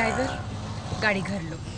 Driver गाड़ी घर लो।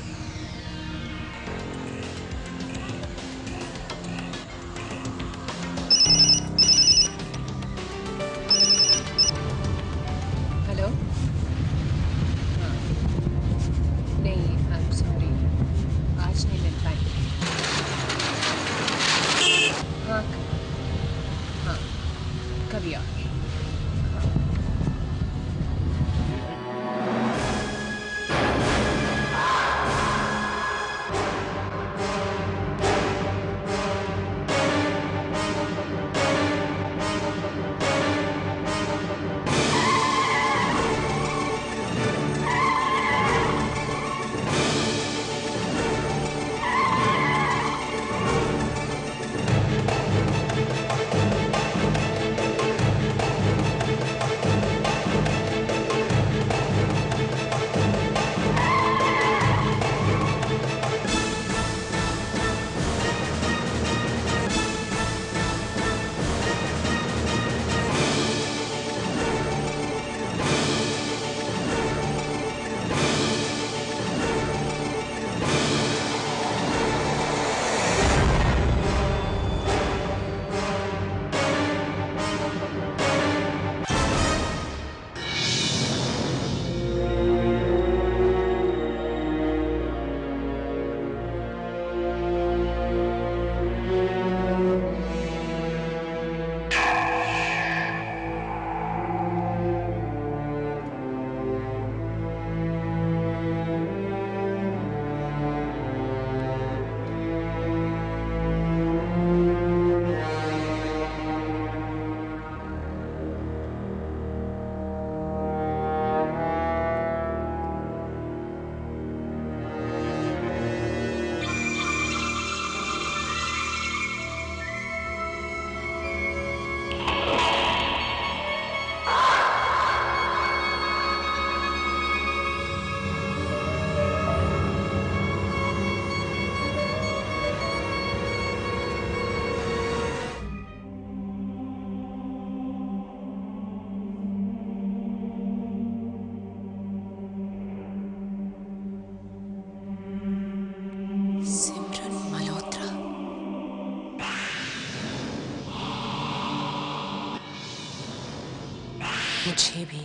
मुझे भी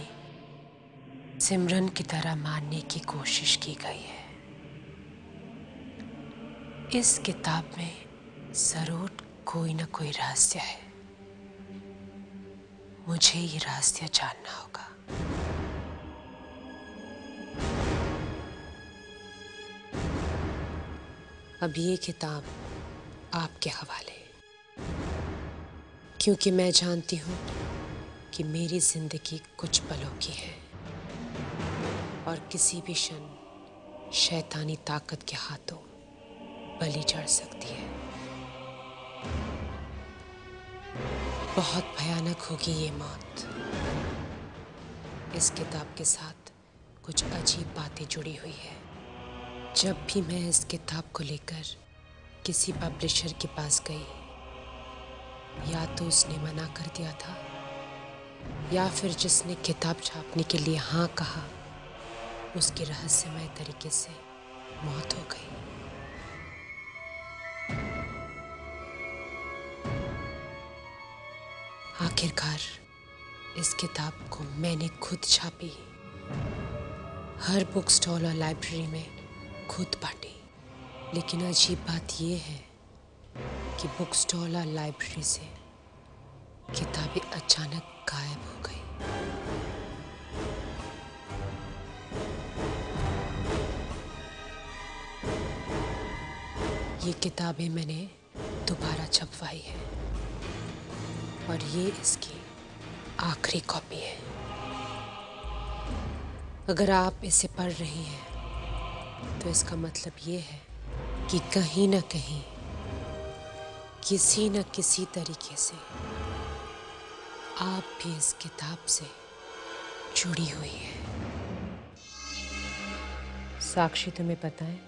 सिमरन की तरह मानने की कोशिश की गई है। इस किताब में ज़रूर कोई ना कोई रहस्य है। मुझे ये रहस्य जानना होगा। अब ये किताब आपके हवाले क्योंकि मैं जानती हूँ कि मेरी ज़िंदगी कुछ पलों की है। और किसी भी क्षण शैतानी ताकत के हाथों बलि चढ़ सकती है। बहुत भयानक होगी ये मौत। इस किताब के साथ कुछ अजीब बातें जुड़ी हुई है। जब भी मैं इस किताब को लेकर किसी पब्लिशर के पास गई, या तो उसने मना कर दिया था या फिर जिसने किताब छापने के लिए हाँ कहा, उसकी रहस्यमय तरीके से मौत हो गई। आखिरकार इस किताब को मैंने खुद छापी। हर बुक स्टॉल और लाइब्रेरी में खुद बांटी। लेकिन अजीब बात यह है कि बुक स्टॉल और लाइब्रेरी से किताबें अचानक गायब हो गई। ये किताबें मैंने दोबारा छपवाई है और ये इसकी आखिरी कॉपी है। अगर आप इसे पढ़ रही हैं तो इसका मतलब ये है कि कहीं ना कहीं किसी न किसी तरीके से आप भी इस किताब से जुड़ी हुई है। साक्षी तुम्हें पता है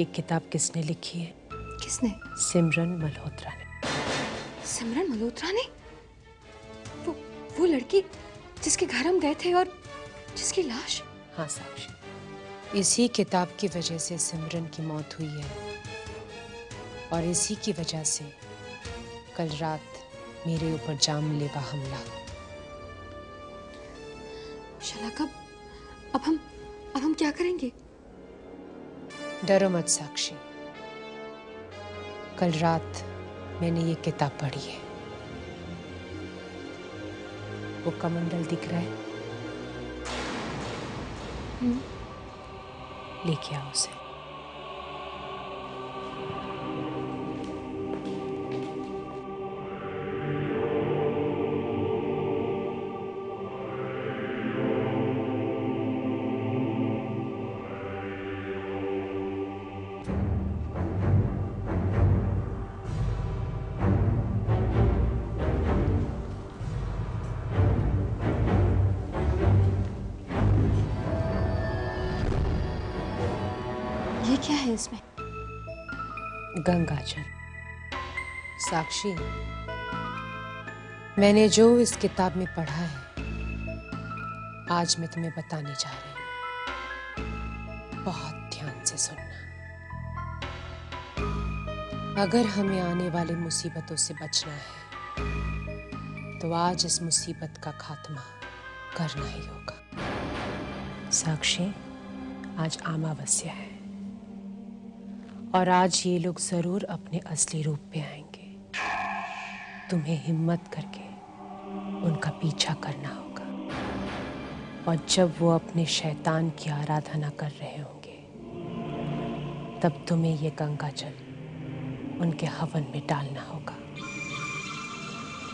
ये किताब किसने लिखी है? किसने? सिमरन मल्होत्रा ने। सिमरन मल्होत्रा ने? वो वो लड़की जिसके घर हम गए थे और जिसकी लाश। हाँ साक्षी इसी किताब की वजह से सिमरन की मौत हुई है। और इसी की वजह से कल रात मेरे ऊपर जानलेवा हमला। शलाका अब हम अब हम क्या करेंगे? डरो मत साक्षी। कल रात मैंने ये किताब पढ़ी है। वो कमंडल दिख रहा है। लेके आओ उसे। गंगाजल साक्षी, मैंने जो इस किताब में पढ़ा है, आज मैं तुम्हें बताने जा रही हूँ। बहुत ध्यान से सुनना। अगर हमें आने वाली मुसीबतों से बचना है तो आज इस मुसीबत का खात्मा करना ही होगा। साक्षी, आज अमावस्या है। और आज ये लोग ज़रूर अपने असली रूप पे आएँगे। तुम्हें हिम्मत करके उनका पीछा करना होगा। और जब वो अपने शैतान की आराधना कर रहे होंगे, तब तुम्हें ये गंगा जल उनके हवन में डालना होगा।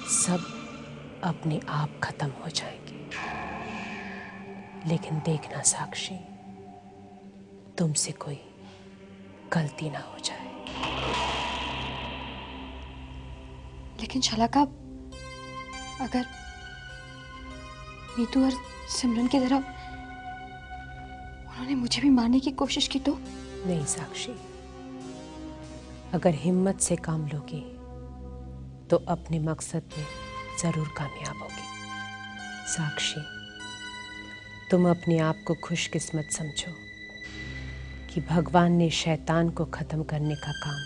सब अपने आप खत्म हो जाएँगे। लेकिन देखना साक्षी, तुमसे कोई गलती ना हो जाए। लेकिन शलाका अगर नीतू और सिमरन की तरह उन्होंने मुझे भी मारने की कोशिश की तो? नहीं साक्षी। अगर हिम्मत से काम लोगी तो अपने मकसद में ज़रूर कामयाब होगी। साक्षी तुम अपने आप को खुशकिस्मत समझो। कि भगवान ने शैतान को खत्म करने का काम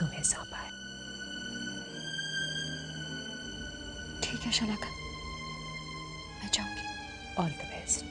तुम्हें सौंपा है। ठीक है शलाका। मैं जाऊँगी। ऑल द बेस्ट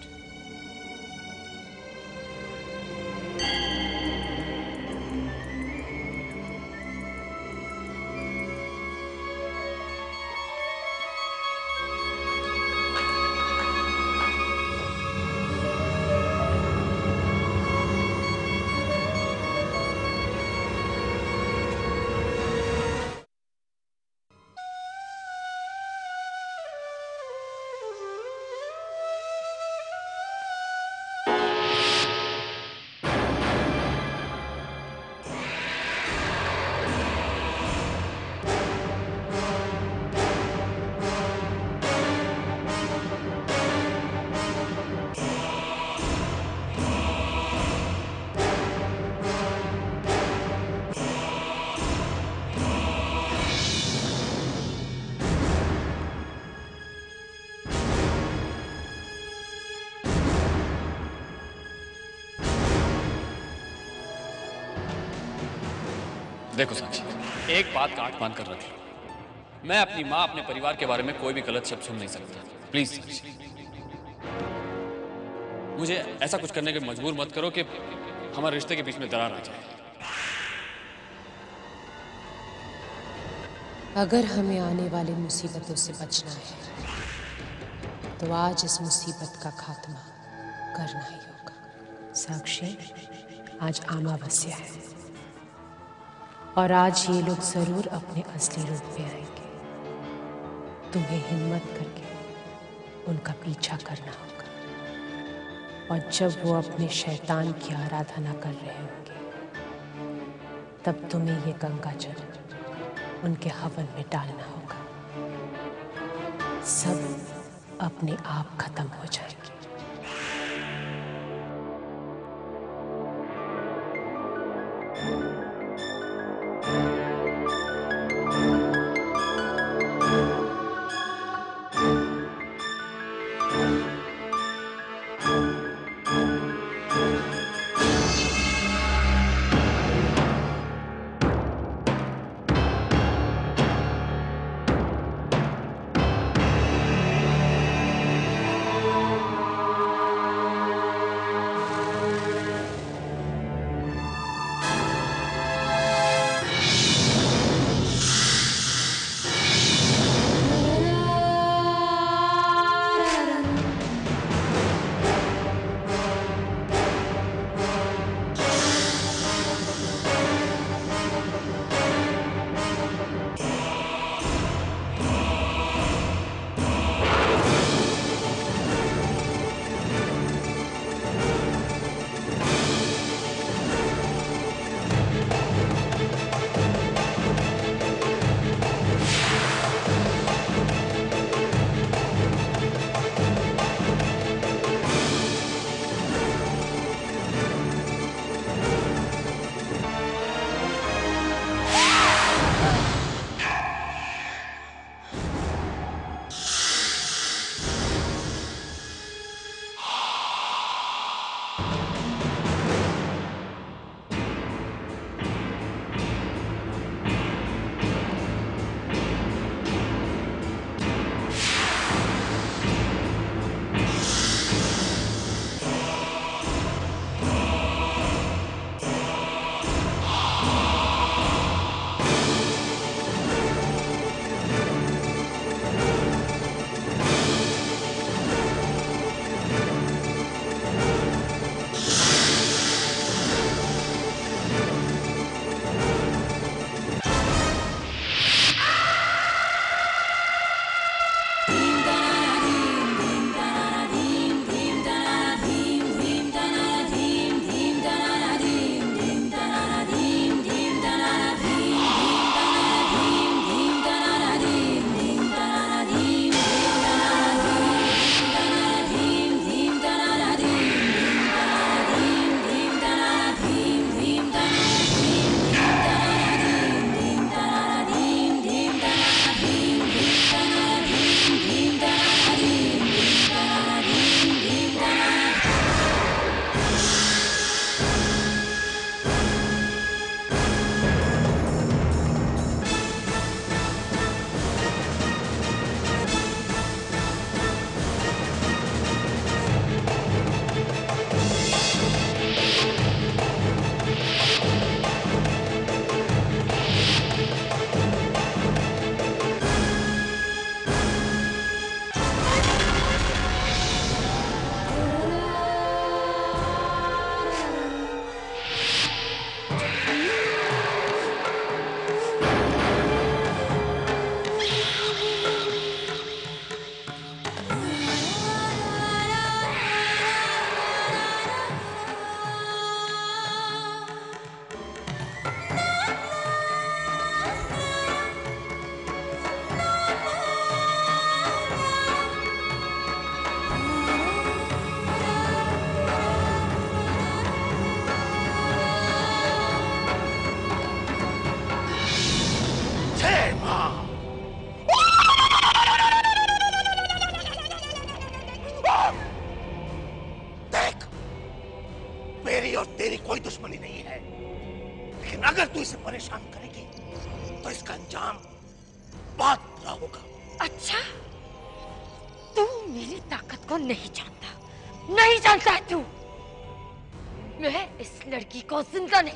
देखो साक्षी, एक बात काट मान कर रख लो। मैं अपनी माँ अपने परिवार के बारे में कोई भी गलत शब्द सुन नहीं सकता। प्लीज़ साक्षी, मुझे ऐसा कुछ करने के मजबूर मत करो कि हमारे रिश्ते के बीच में दरार आ जाए। अगर हमें आने वाली मुसीबतों से बचना है तो आज इस मुसीबत का खात्मा करना ही होगा। साक्षी, आज अमावस्या है। और आज ये लोग ज़रूर अपने असली रूप में आएँगे। तुम्हें हिम्मत करके उनका पीछा करना होगा। और जब वो अपने शैतान की आराधना कर रहे होंगे, तब तुम्हें ये गंगा जल उनके हवन में डालना होगा। सब अपने आप खत्म हो जाएँगे।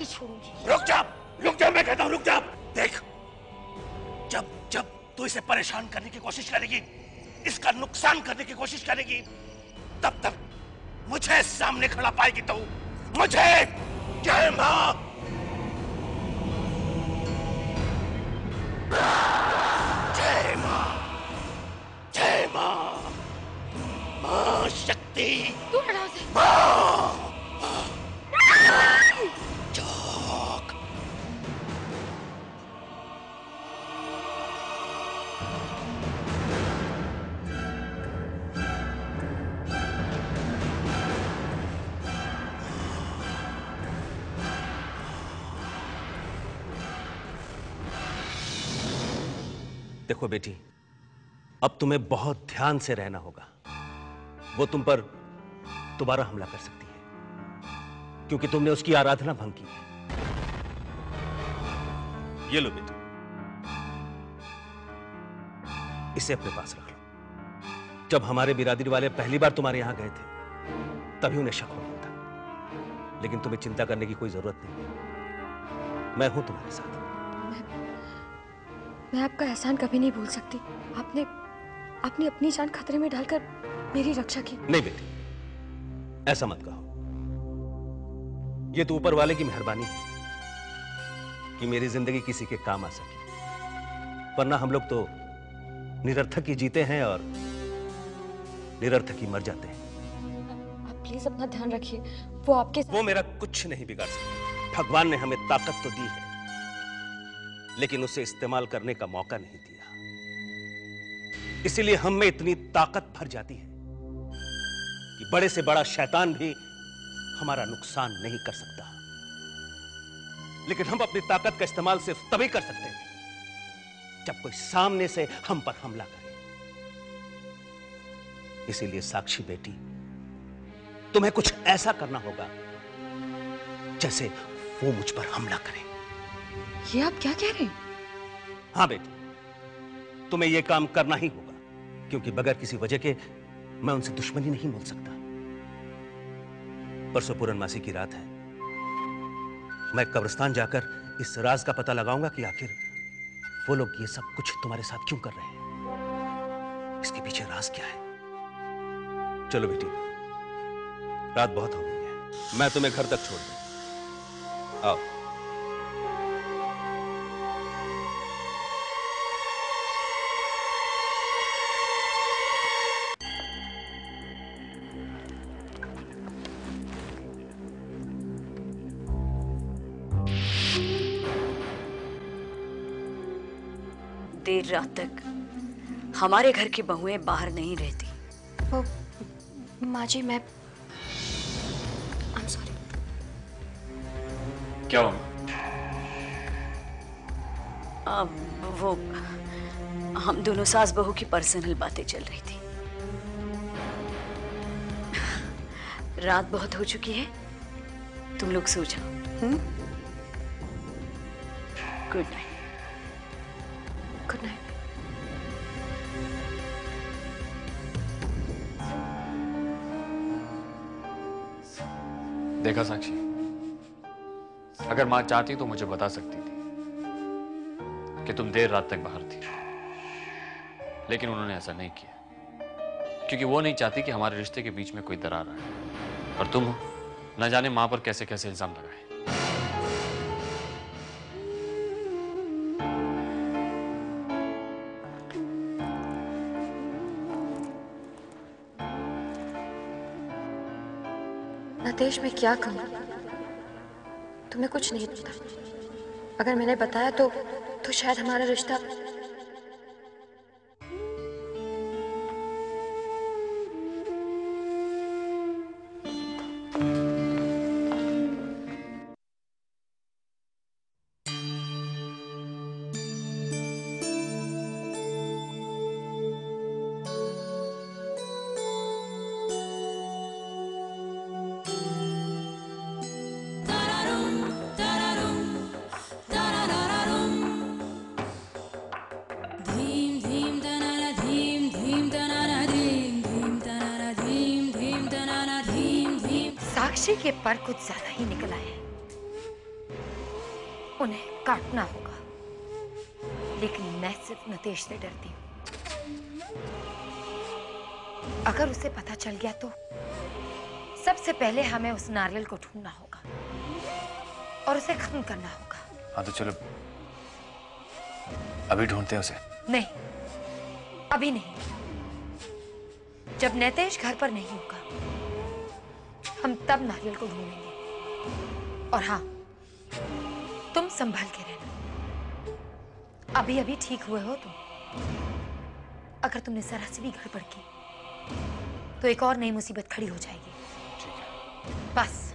नहीं छोड़ूँगी। रुक जा रुक जा मैं कहता हूँ रुक जा। देख जब जब तू इसे परेशान करने की कोशिश करेगी इसका नुकसान करने की कोशिश करेगी तब तक मुझे सामने खड़ा पाएगी तो। मुझे! जय माँ! जय माँ! जय माँ! माँ शक्ति! तू लड़ा देखो बेटी, अब तुम्हें बहुत ध्यान से रहना होगा। वो तुम पर दोबारा हमला कर सकती है, क्योंकि तुमने उसकी आराधना भंग की है। ये लो बेटी, इसे अपने पास रख लो। जब हमारे बिरादरी वाले पहली बार तुम्हारे यहाँ गए थे, तभी उन्हें शक हो गया था। लेकिन तुम्हें चिंता करने की कोई ज़रूरत नहीं। मैं हूँ तुम्हारे साथ। मैं आपका एहसान कभी नहीं भूल सकती। आपने आपने अपनी जान खतरे में डालकर मेरी रक्षा की। नहीं बेटी ऐसा मत कहो। ये तो ऊपर वाले की मेहरबानी है कि मेरी ज़िंदगी किसी के काम आ सके। वरना हम लोग तो निरर्थक ही जीते हैं और निरर्थक ही मर जाते हैं। आप प्लीज़ अपना ध्यान रखिए वो आपके वो मेरा कुछ नहीं बिगाड़ सकता। भगवान ने हमें ताकत तो दी है। लेकिन उसे इस्तेमाल करने का मौका नहीं दिया। इसीलिए हम में इतनी ताकत भर जाती है कि बड़े से बड़ा शैतान भी हमारा नुकसान नहीं कर सकता। लेकिन हम अपनी ताकत का इस्तेमाल सिर्फ़ तभी कर सकते हैं जब कोई सामने से हम पर हमला करे। इसीलिए साक्षी बेटी, तुम्हें कुछ ऐसा करना होगा जैसे वो मुझ पर हमला करे। ये आप क्या कह रहे हैं? हाँ बेटी, तुम्हें यह काम करना ही होगा, क्योंकि बगैर किसी वजह के मैं उनसे दुश्मनी नहीं बोल सकता। परसों पूर्णमासी की रात है। मैं कब्रिस्तान जाकर इस राज का पता लगाऊँगा कि आखिर वो लोग ये सब कुछ तुम्हारे साथ क्यों कर रहे हैं। इसके पीछे राज क्या है? चलो बेटी, रात बहुत हो गई है। मैं तुम्हें घर तक छोड़ दूँ आओ। रात तक हमारे घर की बहुएँ बाहर नहीं रहती। वो माँ जी मैं I'm sorry. क्या हुआ? अब वो हम दोनों सास बहू की पर्सनल बातें चल रही थी। रात बहुत हो चुकी है। तुम लोग सो जाओ। गुड नाइट देखा साक्षी। अगर माँ चाहती तो मुझे बता सकती थी कि तुम देर रात तक बाहर थी। लेकिन उन्होंने ऐसा नहीं किया, क्योंकि वो नहीं चाहती कि हमारे रिश्ते के बीच में कोई दरार आए। और तुम न जाने माँ पर कैसे कैसे इल्ज़ाम लगाए। नतेश मैं क्या कहूँ तुम्हें कुछ नहीं पता अगर मैंने बताया तो तो शायद हमारा रिश्ता पक्षी के पर कुछ ज़्यादा ही निकल आए हैं। उन्हें काटना होगा। लेकिन मैं सिर्फ़ नतेश से डरती हूँ। अगर उसे पता चल गया तो सबसे पहले हमें उस नारियल को ढूंढना होगा। और उसे खत्म करना होगा। हाँ तो चलो। अभी ढूंढते हैं उसे। नहीं। अभी नहीं। जब नैतेश घर पर नहीं होगा हम तब नारियल को ढूंढेंगे। और हाँ तुम संभल के रहना। अभी अभी ठीक हुए हो तुम। अगर तुमने जरा सी भी गड़बड़ की तो एक और नई मुसीबत खड़ी हो जाएगी। ठीक है। बस।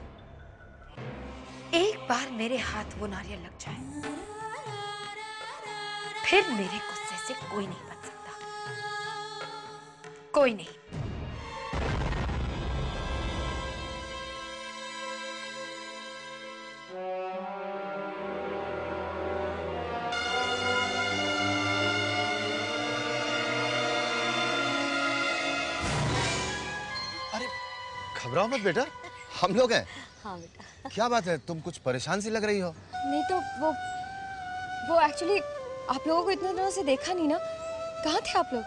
एक बार मेरे हाथ वो नारियल लग जाए। फिर मेरे गुस्से से कोई नहीं बच सकता। कोई नहीं। घबराओ मत बेटा। हम लोग हैं। हाँ बेटा। क्या बात है? तुम कुछ परेशान सी लग रही हो। नहीं तो वो वो एक्चुअली आप लोगों को इतने दिनों से देखा नहीं ना? कहाँ थे आप लोग?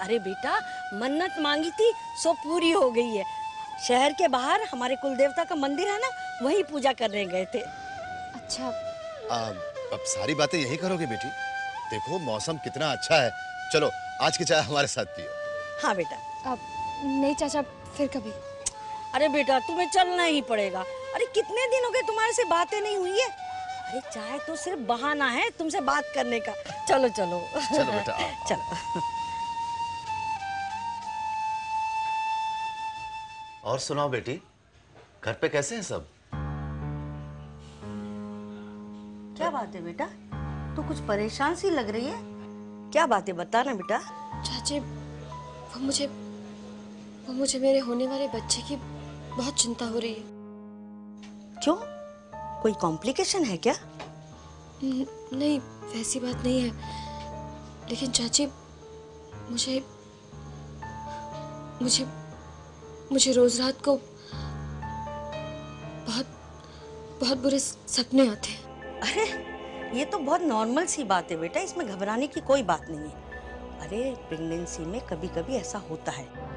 अरे बेटा मन्नत मांगी थी सो पूरी हो गई है। शहर के बाहर हमारे कुल देवता का मंदिर है ना वहीं पूजा करने गए थे। अच्छा। आ, अब सारी बातें यही करोगे बेटी? देखो मौसम कितना अच्छा है। चलो आज की चाय हमारे साथ पियो। हाँ बेटा। अब नहीं चाचा फिर कभी। अरे बेटा तुम्हें चलना ही पड़ेगा। अरे कितने दिन हो गए तुम्हारे से बातें नहीं हुई है? अरे चाय तो सिर्फ़ बहाना है तुमसे बात करने का। चलो चलो। चलो बेटा। चलो। और सुनाओ बेटी घर पे कैसे हैं सब? क्या बात है बेटा? तू कुछ परेशान सी लग रही है? क्या बात है बता ना बेटा। चाचे वो मुझे वो मुझे मेरे होने वाले बच्चे की बहुत चिंता हो रही है। क्यों? कोई कॉम्प्लिकेशन है क्या? न- नहीं वैसी बात नहीं है। लेकिन चाची मुझे मुझे मुझे रोज रात को बहुत बहुत बुरे सपने आते हैं। अरे ये तो बहुत नॉर्मल सी बात है बेटा इसमें घबराने की कोई बात नहीं है। अरे प्रेगनेंसी में कभी कभी ऐसा होता है।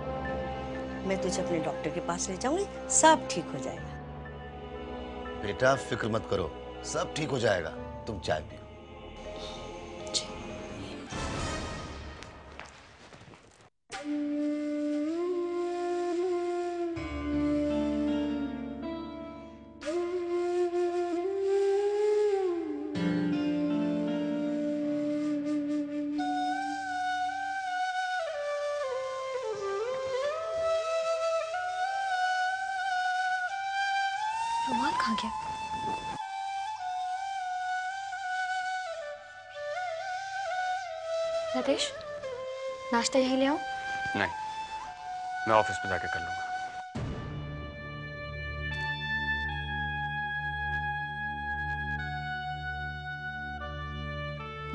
मैं तुझे अपने डॉक्टर के पास ले जाऊँगी, सब ठीक हो जाएगा। बेटा, फ़िक्र मत करो, सब ठीक हो जाएगा। तुम चाय पियो। रुमाल कहाँ गया नतेश नाश्ता यहीं ले आओ नहीं मैं ऑफ़िस में जाके कर लूँगा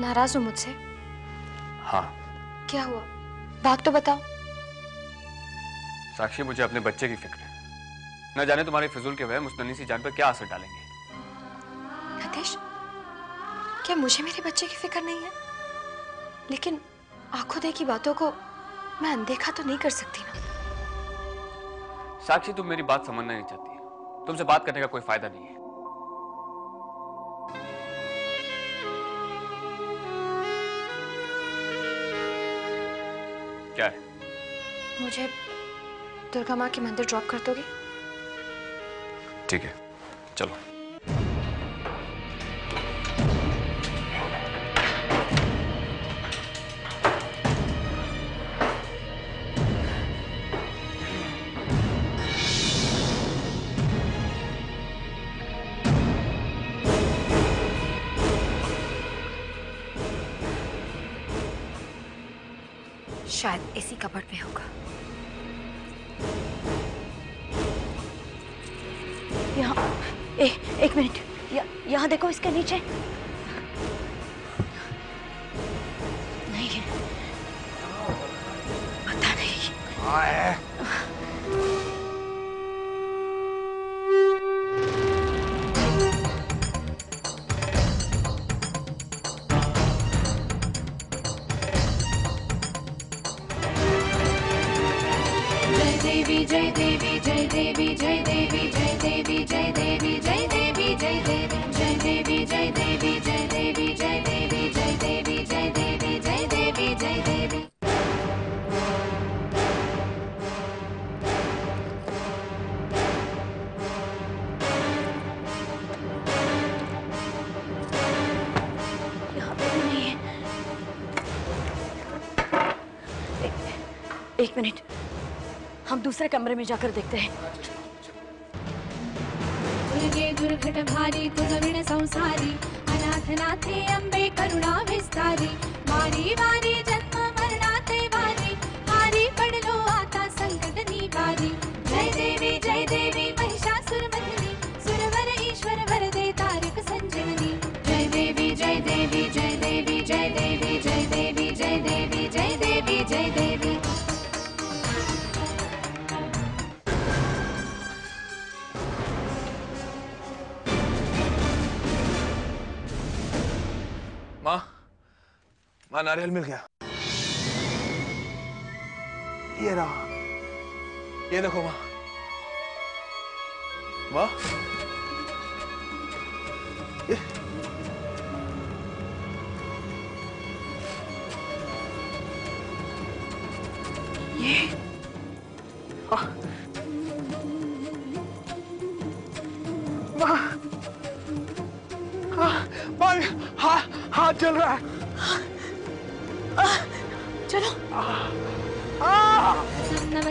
नाराज़ हो मुझसे हाँ। क्या हुआ बात तो बताओ साक्षी मुझे अपने बच्चे की फ़िक्र है। न जाने तुम्हारे फिजूल के वहम उस नन्ही सी जान पर क्या असर डालेंगे? नतेश क्या मुझे मेरे बच्चे की फ़िक्र नहीं है? लेकिन आँखों देखी बातों को मैं अनदेखा तो नहीं कर सकती ना। साक्षी तुम मेरी बात समझना नहीं चाहती। तुमसे बात करने का कोई फ़ायदा नहीं है। क्या है? मुझे दुर्गा माँ के मंदिर ड्रॉप कर दोगे? ठीक है। चलो। शायद इसी कबर्ड में होगा। एक मिनट। यहाँ देखो इसके नीचे। एक, मिनट। हम दूसरे कमरे में जाकर देखते हैं। दुर्घट भारी संसारी अनाथ नाथे अंबे करुणा विस्तारी। माँ नारियल मिल गया। ये रहा। ये देखो माँ माँ ये। ये। माँ हाँ, माँ हाँ। हाथ चल रहा है।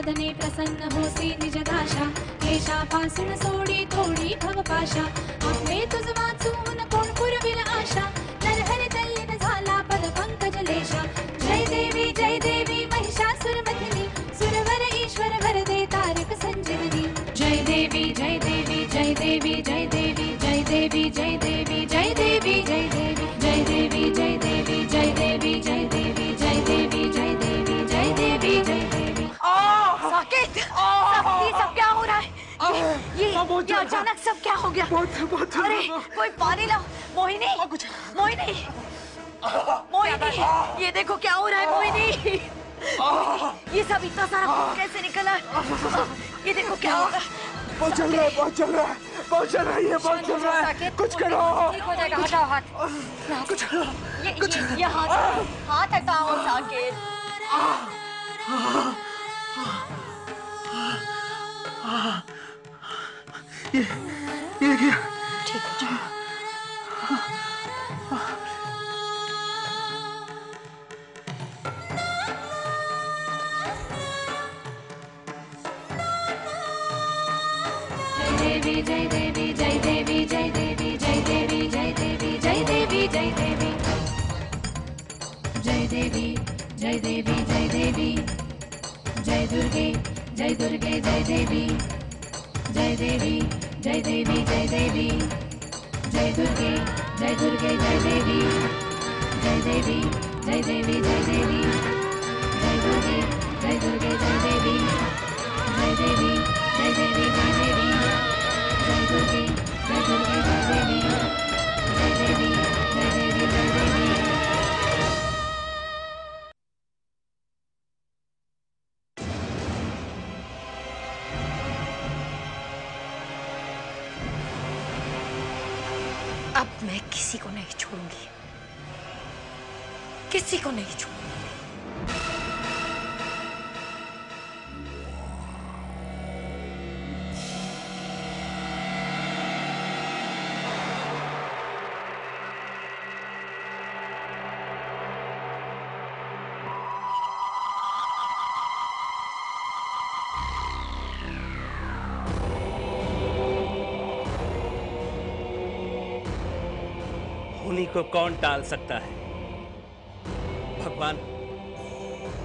प्रसन्नवदने प्रसन्न होसी निजदाशा केशा पासून सोडी तोडी भवपाशा आंबे तुझ वाचून कोण पुरविल आशा। नरहरी तल्लीन झाला पद पंकज लेशा। जय देवी जय देवी, महिषासुर मथिनी। सुरवर ईश्वर वरदे तारक संजीवनी। जय देवी जय देवी जय देवी जय देवी जय देवी, जय अचानक सब क्या हो गया? बहुत बहुत अरे कोई पानी लाओ। मोहिनी मोहिनी मोहिनी ये देखो क्या हो रहा है मोहिनी। ये सब इतना सारा खून कैसे निकला? ये देखो क्या हो रहा बहुत चल रहा है बहुत चल रहा है बहुत चल रहा है ये बहुत चल रहा है। कुछ करो। ठीक हो जाएगा हटाओ हाथ। कुछ ये ये ये हाथ हाथ हटाओ साकेत ये ये क्या ठीक हो जय देवी जय देवी जय देवी जय देवी जय देवी जय देवी जय देवी जय देवी। जय देवी जय देवी जय देवी। जय दुर्गे जय दुर्गे जय देवी। जय देवी। जय देवी जय देवी। जय दुर्गे जय दुर्गे, जय देवी। जय देवी जय देवी जय देवी। जय दुर्गे जय दुर्गे, जय देवी। जय देवी जय देवी जय देवी। जय दुर्गे जय दुर्गे, जय देवी। जय देवी। मैं किसी को नहीं छोड़ूँगी। किसी को नहीं छोड़ूँगी। कौन टाल सकता है? भगवान,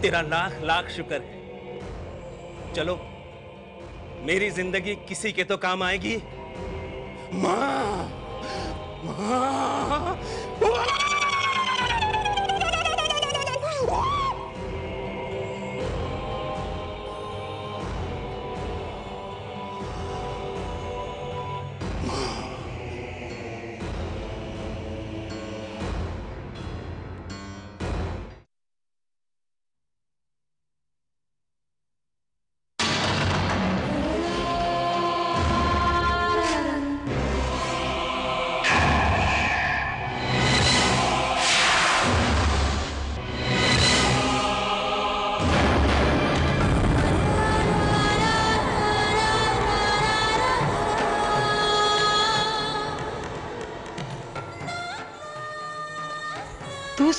तेरा लाख लाख शुक्र है। चलो, मेरी ज़िंदगी किसी के तो काम आएगी। माँ, माँ।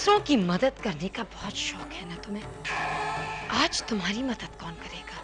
दूसरों की मदद करने का बहुत शौक है ना तुम्हें? आज तुम्हारी मदद कौन करेगा?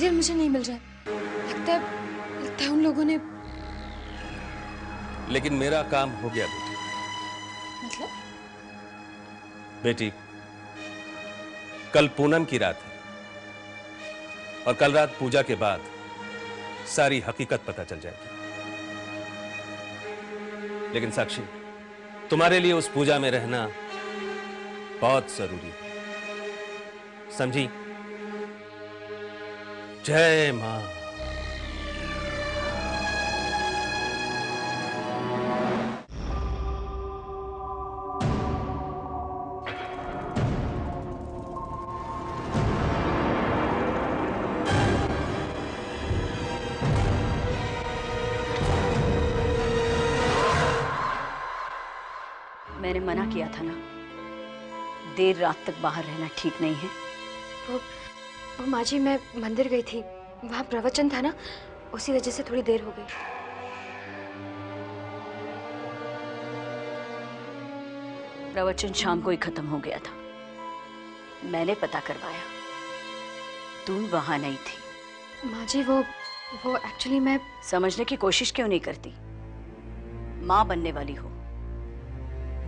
नारियल मुझे नहीं मिल रहा है। लगता है लगता है उन लोगों ने लेकिन मेरा काम हो गया बेटी। मतलब? बेटी कल पूनम की रात है। और कल रात पूजा के बाद सारी हकीकत पता चल जाएगी। लेकिन साक्षी तुम्हारे लिए उस पूजा में रहना बहुत ज़रूरी है। समझी? जय माँ। मैंने मना किया था ना। देर रात तक बाहर रहना ठीक नहीं है। वो वो माँ जी मैं मंदिर गई थी। वहाँ प्रवचन था ना उसी वजह से थोड़ी देर हो गई। प्रवचन शाम को ही खत्म हो गया था। मैंने पता करवाया। तुम वहाँ नहीं थी। माँ जी वो वो एक्चुअली मैं समझने की कोशिश क्यों नहीं करती? माँ बनने वाली हो।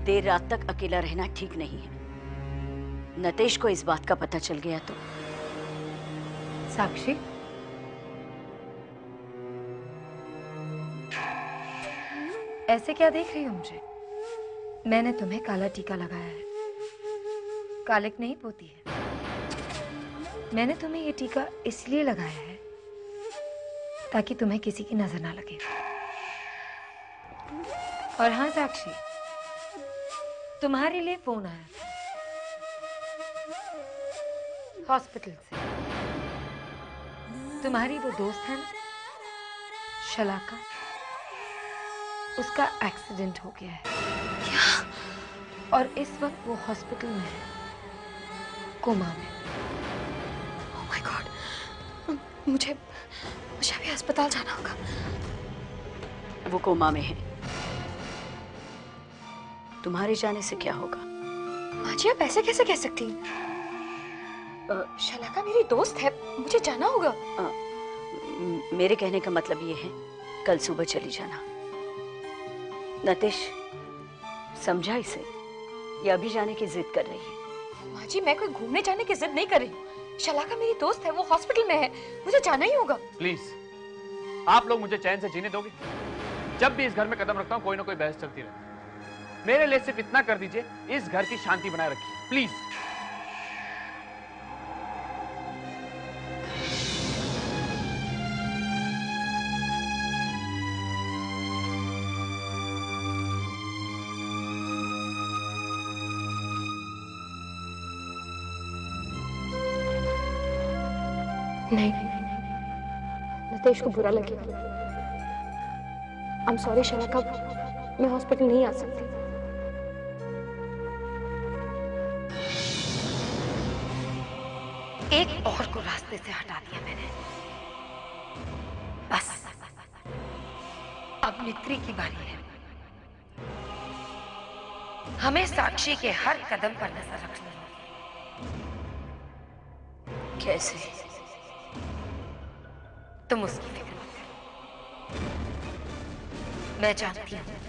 देर रात तक अकेला रहना ठीक नहीं है। नतेश को इस बात का पता चल गया तो साक्षी। ऐसे क्या देख रही हो मुझे? मैंने तुम्हें काला टीका लगाया है। कालिक नहीं पोती है। मैंने तुम्हें ये टीका इसलिए लगाया है ताकि तुम्हें किसी की नज़र ना लगे। और हाँ साक्षी, तुम्हारे लिए फ़ोन आया हॉस्पिटल से। तुम्हारी वो दोस्त है ना? शलाका उसका एक्सीडेंट हो गया है। और इस वक्त वो हॉस्पिटल में है कोमा में। ओह माय गॉड मुझे मुझे अभी अस्पताल जाना होगा। वो कोमा में है। तुम्हारे जाने से क्या होगा? माँ जी आप ऐसे कैसे कह सकती हैं? शलाका मेरी दोस्त है। मुझे जाना होगा। म- मेरे कहने का मतलब ये है कल सुबह चली जाना। नतिश समझा इसे? ये अभी जाने की जिद कर रही है। माँ जी मैं कोई घूमने जाने की जिद नहीं कर रही। हूँ शलाका मेरी दोस्त है वो हॉस्पिटल में है। मुझे जाना ही होगा। प्लीज़ आप लोग मुझे चैन से जीने दोगे? जब भी इस घर में कदम रखता हूँ कोई ना कोई बहस चलती रहती मेरे लिए सिर्फ़ इतना कर दीजिए इस घर की शांति बनाए रखिए। प्लीज़। नितेश को बुरा लगे। आई एम सॉरी शलाका मैं हॉस्पिटल नहीं आ सकती? एक और को रास्ते से हटा दिया मैंने। बस। अब मित्री की बारी है। हमें साक्षी के हर कदम पर नज़र रखनी होगी। कैसे? तुम उसकी फ़िक्र मत करो। मैं जानती हूँ।